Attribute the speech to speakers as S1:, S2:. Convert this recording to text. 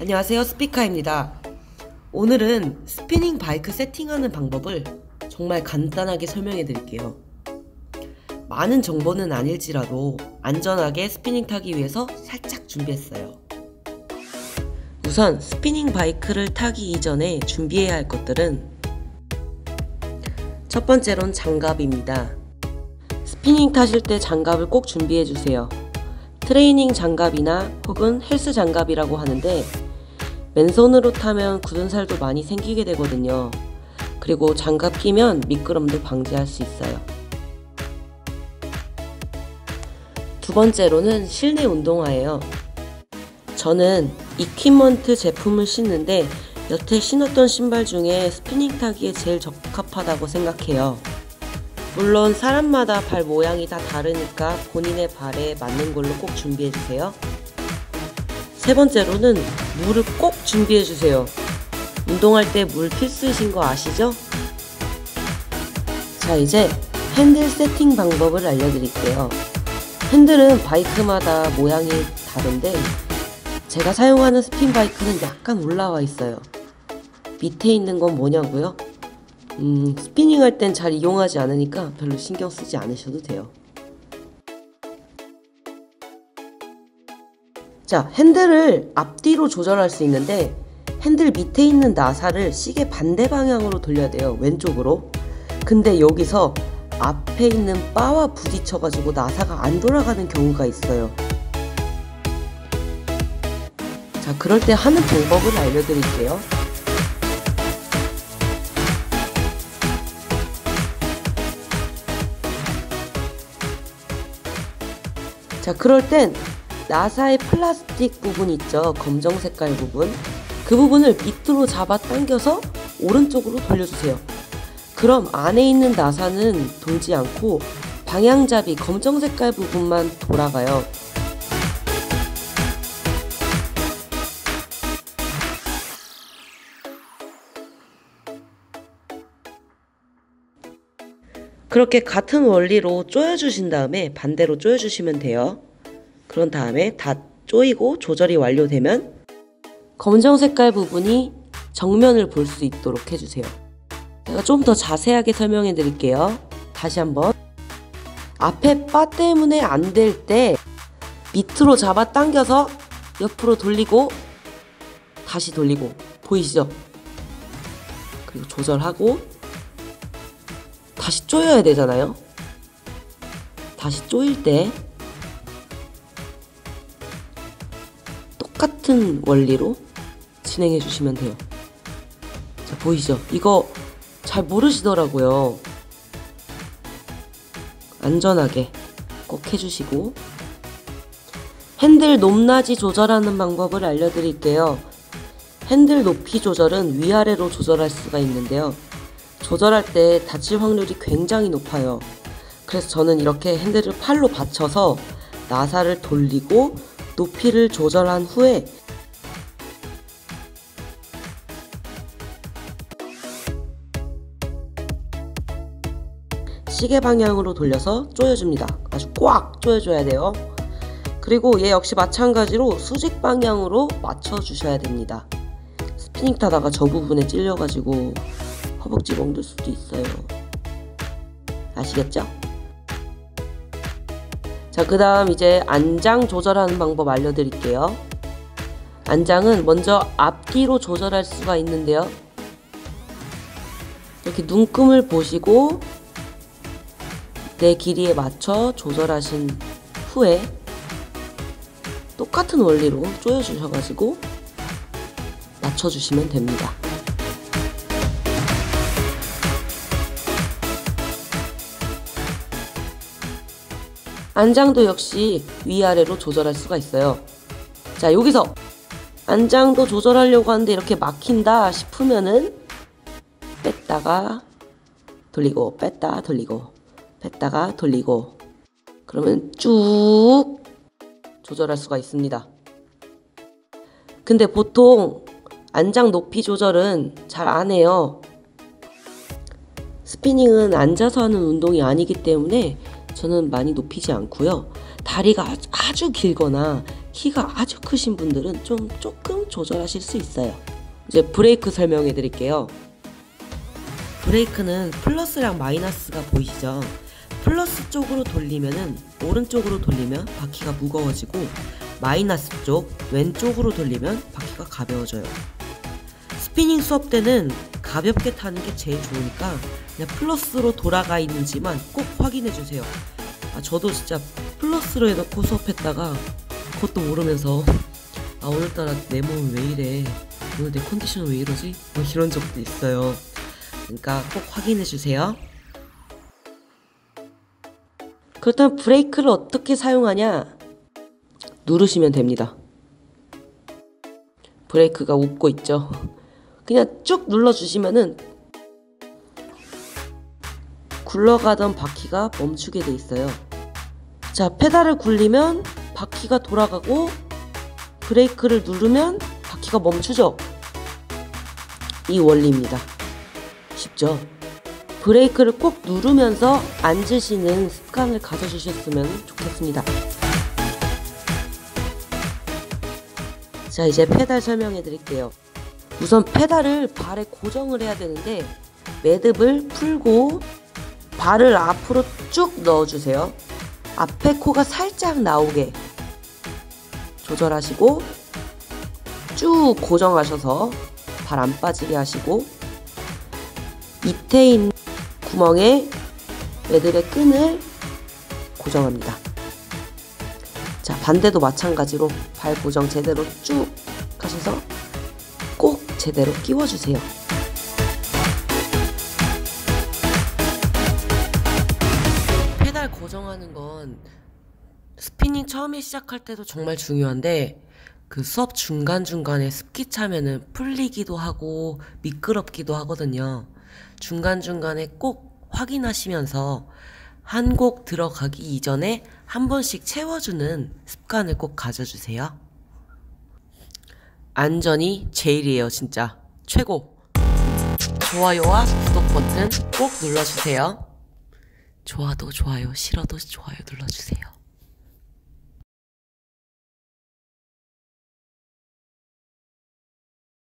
S1: 안녕하세요 스피카입니다. 오늘은 스피닝 바이크 세팅하는 방법을 정말 간단하게 설명해 드릴게요. 많은 정보는 아닐지라도 안전하게 스피닝 타기 위해서 살짝 준비했어요. 우선 스피닝 바이크를 타기 이전에 준비해야 할 것들은 첫 번째로는 장갑입니다. 스피닝 타실 때 장갑을 꼭 준비해 주세요. 트레이닝 장갑이나 혹은 헬스 장갑이라고 하는데 맨손으로 타면 굳은 살도 많이 생기게 되거든요. 그리고 장갑 끼면 미끄럼도 방지할 수 있어요. 두 번째로는 실내 운동화예요. 저는 이퀴먼트 제품을 신는데 여태 신었던 신발 중에 스피닝 타기에 제일 적합하다고 생각해요. 물론 사람마다 발 모양이 다 다르니까 본인의 발에 맞는 걸로 꼭 준비해주세요. 세 번째로는 물을 꼭 준비해 주세요. 운동할 때 물 필수이신 거 아시죠? 자, 이제 핸들 세팅 방법을 알려드릴게요. 핸들은 바이크마다 모양이 다른데 제가 사용하는 스핀 바이크는 약간 올라와 있어요. 밑에 있는 건 뭐냐고요? 음, 스피닝 할 땐 잘 이용하지 않으니까 별로 신경 쓰지 않으셔도 돼요. 자, 핸들을 앞뒤로 조절할 수 있는데 핸들 밑에 있는 나사를 시계 반대 방향으로 돌려야 돼요. 왼쪽으로. 근데 여기서 앞에 있는 바와 부딪혀가지고 나사가 안 돌아가는 경우가 있어요. 자, 그럴 때 하는 방법을 알려드릴게요. 자, 그럴 땐 나사의 플라스틱 부분 있죠? 검정 색깔 부분. 그 부분을 밑으로 잡아 당겨서 오른쪽으로 돌려주세요. 그럼 안에 있는 나사는 돌지 않고 방향잡이 검정 색깔 부분만 돌아가요. 그렇게 같은 원리로 조여주신 다음에 반대로 조여주시면 돼요. 그런 다음에 다 조이고 조절이 완료되면 검정 색깔 부분이 정면을 볼 수 있도록 해주세요. 제가 좀 더 자세하게 설명해 드릴게요. 다시 한번 앞에 바 때문에 안 될 때 밑으로 잡아 당겨서 옆으로 돌리고 다시 돌리고 보이시죠? 그리고 조절하고 다시 조여야 되잖아요. 다시 조일 때 똑같은 원리로 진행해 주시면 돼요. 자, 보이죠? 이거 잘 모르시더라고요. 안전하게 꼭 해주시고 핸들 높낮이 조절하는 방법을 알려드릴게요. 핸들 높이 조절은 위아래로 조절할 수가 있는데요. 조절할 때 다칠 확률이 굉장히 높아요. 그래서 저는 이렇게 핸들을 팔로 받쳐서 나사를 돌리고 높이를 조절한 후에 시계 방향으로 돌려서 조여줍니다. 아주 꽉 조여줘야 돼요. 그리고 얘 역시 마찬가지로 수직 방향으로 맞춰주셔야 됩니다. 스피닝 타다가 저 부분에 찔려가지고 허벅지 멍들 수도 있어요. 아시겠죠? 자, 그 다음 이제 안장 조절하는 방법 알려드릴게요. 안장은 먼저 앞뒤로 조절할 수가 있는데요. 이렇게 눈금을 보시고 내 길이에 맞춰 조절하신 후에 똑같은 원리로 조여주셔가지고 맞춰주시면 됩니다. 안장도 역시 위아래로 조절할 수가 있어요. 자, 여기서 안장도 조절하려고 하는데 이렇게 막힌다 싶으면은 뺐다가 돌리고 뺐다 돌리고 뺐다가 돌리고 그러면 쭉 조절할 수가 있습니다. 근데 보통 안장 높이 조절은 잘 안 해요. 스피닝은 앉아서 하는 운동이 아니기 때문에 저는 많이 높이지 않고요. 다리가 아주 길거나 키가 아주 크신 분들은 좀 조금 조절하실 수 있어요. 이제 브레이크 설명해 드릴게요. 브레이크는 플러스랑 마이너스가 보이시죠? 플러스 쪽으로 돌리면은 오른쪽으로 돌리면 바퀴가 무거워지고 마이너스 쪽 왼쪽으로 돌리면 바퀴가 가벼워져요. 스피닝 수업 때는 가볍게 타는 게 제일 좋으니까 그냥 플러스로 돌아가 있는지만 꼭 확인해 주세요. 아, 저도 진짜 플러스로 해놓고 수업했다가 그것도 모르면서 아 오늘따라 내 몸은 왜 이래 오늘 내 컨디션은 왜 이러지? 뭐 이런 적도 있어요. 그러니까 꼭 확인해 주세요. 그렇다면 브레이크를 어떻게 사용하냐? 누르시면 됩니다. 브레이크가 웃고 있죠. 그냥 쭉 눌러주시면은 굴러가던 바퀴가 멈추게 돼 있어요. 자, 페달을 굴리면 바퀴가 돌아가고 브레이크를 누르면 바퀴가 멈추죠. 이 원리입니다. 쉽죠? 브레이크를 꼭 누르면서 앉으시는 습관을 가져주셨으면 좋겠습니다. 자, 이제 페달 설명해 드릴게요. 우선 페달을 발에 고정을 해야 되는데 매듭을 풀고 발을 앞으로 쭉 넣어주세요. 앞에 코가 살짝 나오게 조절하시고 쭉 고정하셔서 발 안 빠지게 하시고 밑에 있는 구멍에 매듭의 끈을 고정합니다. 자, 반대도 마찬가지로 발 고정 제대로 쭉 하셔서 꼭 제대로 끼워주세요. 페달 고정하는 건 스피닝 처음에 시작할 때도 정말 중요한데 그 수업 중간중간에 습기 차면은 풀리기도 하고 미끄럽기도 하거든요. 중간중간에 꼭 확인하시면서 한 곡 들어가기 이전에 한 번씩 채워주는 습관을 꼭 가져주세요. 안전이 제일이에요, 진짜. 최고! 좋아요와 구독 버튼 꼭 눌러주세요. 좋아도 좋아요, 싫어도 좋아요 눌러주세요.